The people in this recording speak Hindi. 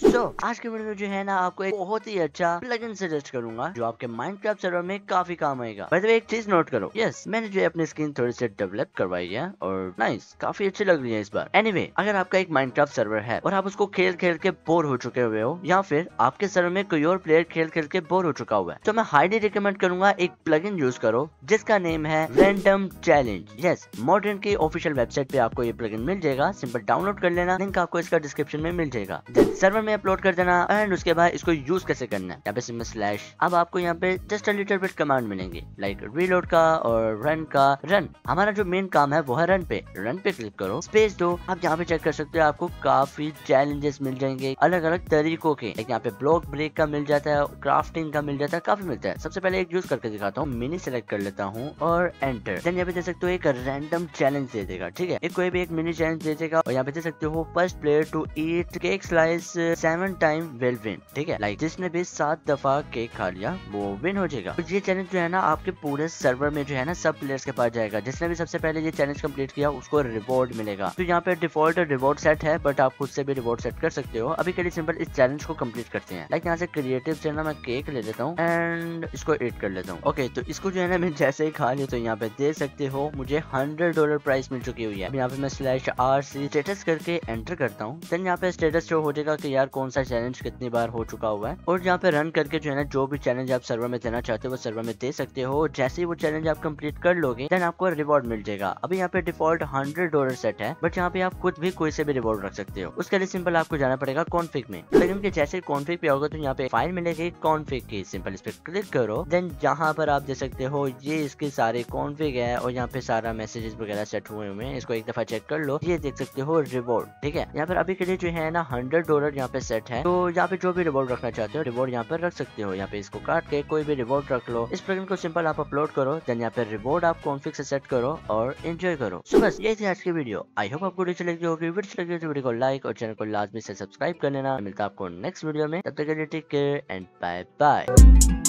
सो so, आज के वीडियो में जो है ना आपको एक बहुत ही अच्छा प्लगइन सजेस्ट करूँगा जो आपके माइनक्राफ्ट सर्वर में काफ़ी काम आएगा। बट एक चीज़ नोट करो। यस yes, मैंने जो है अपनी स्किन थोड़ी सी डेवलप करवाई है और नाइस काफ़ी अच्छी लग रही है इस बार। एनीवे anyway, अगर आपका एक माइनक्राफ्ट सर्वर है और आप उसको खेल खेल के बोर हो चुके हुए हो या फिर आपके सर्वर में कोई और प्लेयर खेल खेल के बोर हो चुका हुआ है तो मैं हाईली रिकमेंड करूँगा एक प्लग यूज़ करो जिसका नेम है रैंडम चैलेंज यस मॉडर्न की ऑफिशियल वेबसाइट पे आपको ये प्लग मिल जाएगा। सिंपल डाउनलोड कर लेना लिंक आपको इसका डिस्क्रिप्शन में मिल जाएगा। सर्वर में अपलोड कर देना एंड उसके बाद इसको यूज़ कैसे करना है? यहाँ पे सिंपल स्लैश अब आपको यहाँ पे जस्ट लिटिल बिट कमांड मिलेंगे। लाइक रीलोड का और रन का। रन हमारा जो मेन काम है वो है रन पे। रन पे क्लिक करो। स्पेस दो। आप यहाँ पे चेक कर सकते हो आपको काफ़ी चैलेंजेस मिल जाएँगे। अलग अलग तरीकों के। यहाँ पे ब्लॉक ब्रेक का मिल जाता है क्राफ्टिंग का मिल जाता है, काफ़ी मिलता है। सबसे पहले एक यूज़ करके दिखाता हूँ। मिनी सेलेक्ट कर लेता हूँ और एंटर देन यहाँ पे दे सकते हो एक रैंडम चैलेंज दे देगा, ठीक है? एक कोई भी एक मिनी चैलेंज दे देगा और यहाँ पे दे सकते हो first player to eat cake slice seven time will win ठीक है? लाइक जिसने भी सात दफ़ा केक खा लिया, वो विन हो जाएगा। तो ये चैलेंज जो है ना, आपके पूरे सर्वर में जो है ना, सब प्लेयर्स के पास जाएगा। जिसने भी सबसे पहले ये चैलेंज कंप्लीट किया, उसको रिवॉर्ड मिलेगा। तो यहाँ पे डिफ़ॉल्ट रिवॉर्ड सेट है बट आप खुद से भी रिवॉर्ड सेट कर सकते हो। अभी के लिए सिंपल इस चैलेंज को कंप्लीट करते हैं। लाइक यहाँ से क्रिएटिव से ना मैं केक ले लेता हूँ एंड इसको एड कर लेता हूँ। ओके तो इसको जो है ना मैं जैसे ही खा लिया तो यहाँ पे देख सकते हो, मुझे हंड्रेड डॉलर प्राइस मिल चुकी हुई है। यहाँ पे मैं स्लैश आर सी स्टेटस करके एंटर करता हूँ। देन यहाँ पे स्टेटस शो हो जाएगा कि यार कौन सा चैलेंज कितनी बार हो चुका हुआ है? और यहाँ पे रन करके जो है ना, जो भी चैलेंज आप सर्वर में देना चाहते हो, वो सर्वर में दे सकते हो। जैसे ही वो चैलेंज आप कंप्लीट कर लोगे देन आपको रिवॉर्ड मिल जाएगा। अभी यहाँ पे डिफ़ॉल्ट हंड्रेड डॉलर सेट है बट यहाँ पे आप खुद भी कोई से भी रिवॉर्ड रख सकते हो। उसके लिए सिंपल आपको जाना पड़ेगा कॉन्फिक में। लेकिन के जैसे कॉन्फिक पे आओगे तो यहाँ पे फ़ाइल मिलेगी कॉन्फिक की। सिंपल इस पे क्लिक करो। देन जहाँ पर आप दे सकते हो, ये इसके सारे कॉन्फिक है और यहाँ पे सारा मैसेजेस वगैरह सेट हुए हुए हैं। इसको एक दफ़ा चेक कर लो। ये देख सकते हो रिवॉर्ड ठीक है? यहाँ पर अभी के लिए जो है ना हंड्रेड डॉलर यहाँ पे सेट है। तो यहाँ पे जो भी रिवॉर्ड रखना चाहते हो रिवॉर्ड यहाँ पर रख सकते हो। यहाँ पे इसको काट के कोई भी रिवॉर्ड रख लो। इस प्रोग्राम को सिंपल आप अपलोड करो देन यहाँ पे रिवॉर्ड आप कॉन्फिक से सेट करो और एंजॉय करो। सो बस ये थी आज की वीडियो आई होप आपको लगी होगी। वीडियो लगी तो वीडियो को लाइक और चैनल को लाजमी से सब्सक्राइब कर लेना। मिलता आपको नेक्स्ट वीडियो में। तब तक के लिए take care and bye bye